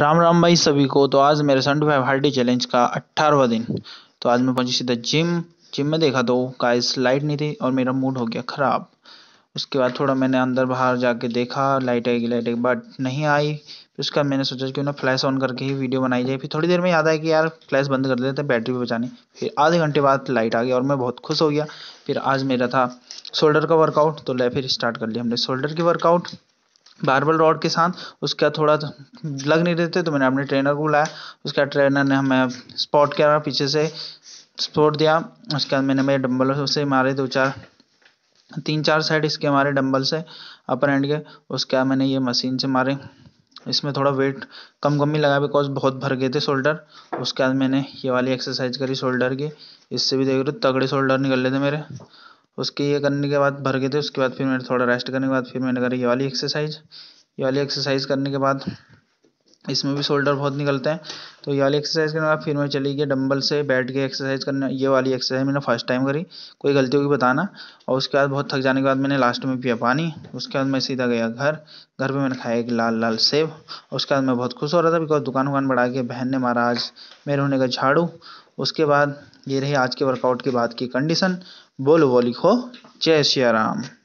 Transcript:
राम राम भाई सभी को। तो आज मेरे सेवेंटी फाइव हार्डी चैलेंज का अट्ठारहवा दिन। तो आज मैं पहुँची सीधा जिम जिम में देखा तो गाइस लाइट नहीं थी और मेरा मूड हो गया ख़राब। उसके बाद थोड़ा मैंने अंदर बाहर जाके देखा लाइट आएगी लाइट आएगी बट नहीं आई। फिर उसके मैंने सोचा क्यों ना फ्लैश ऑन करके ही वीडियो बनाई जाए। फिर थोड़ी देर में याद आया कि यार फ्लैश बंद कर देते हैं बैटरी भी बचानी। फिर आधे घंटे बाद लाइट आ गई और मैं बहुत खुश हो गया। फिर आज मेरा था शोल्डर का वर्कआउट तो ले फिर स्टार्ट कर लिया हमने शोल्डर की वर्कआउट बारबल रॉड के साथ, उसके थोड़ा लग नहीं रहे तो मैंने अपने ट्रेनर को बुलाया। उसके ट्रेनर ने हमें स्पॉट किया, पीछे से स्पॉट दिया। उसके बाद मैंने मेरे डम्बल से मारे दो चार, तीन चार साइड इसके हमारे डम्बल से, अपर एंड के। उसके बाद मैंने ये मशीन से मारे। इसमें थोड़ा वेट कम कम ही लगा बिकॉज़ बहुत भर गए थे शोल्डर। उसके बाद मैंने ये वाली एक्सरसाइज करी शोल्डर की। इससे भी देख रहे तगड़े शोल्डर निकल रहे थे मेरे। उसके ये करने के बाद भर गए थे, उसके बाद फिर मैंने थोड़ा रेस्ट करने के बाद फिर मैंने करी ये वाली एक्सरसाइज ये वाली एक्सरसाइज करने के बाद इसमें भी शोल्डर बहुत निकलते हैं। तो ये वाली एक्सरसाइज करने फिर मैं चली गई डंबल से बैठ के एक्सरसाइज करने। ये वाली एक्सरसाइज मैंने फ़र्स्ट टाइम करी, कोई गलती होगी बताना। और उसके बाद बहुत थक जाने के बाद मैंने लास्ट में पिया पानी। उसके बाद मैं सीधा गया घर। घर पे मैंने खाया एक लाल लाल सेब। उसके बाद मैं बहुत खुश हो रहा था बिकॉज़ दुकान वुकान बढ़ा के बहन ने मारा आज मेरे होने का झाड़ू। उसके बाद ये रही आज के वर्कआउट के बाद की कंडीशन बोलो बोली खो। जय श्री राम।